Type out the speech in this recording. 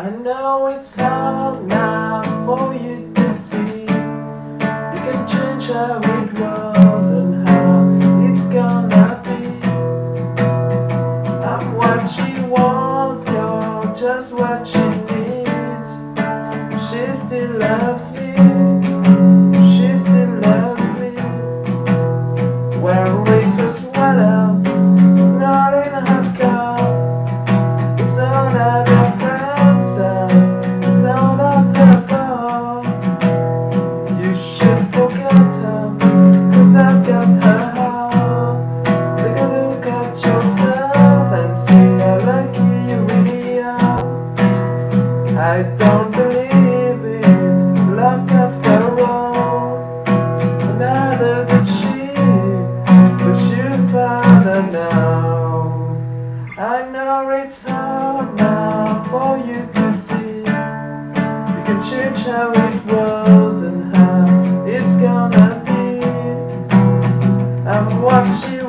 I know it's hard now for you to see. You can change how I don't believe in luck after all. Another good shit, but you found her now. I know it's hard now for you to see. You can change how it was and how it's gonna be. I'm watching.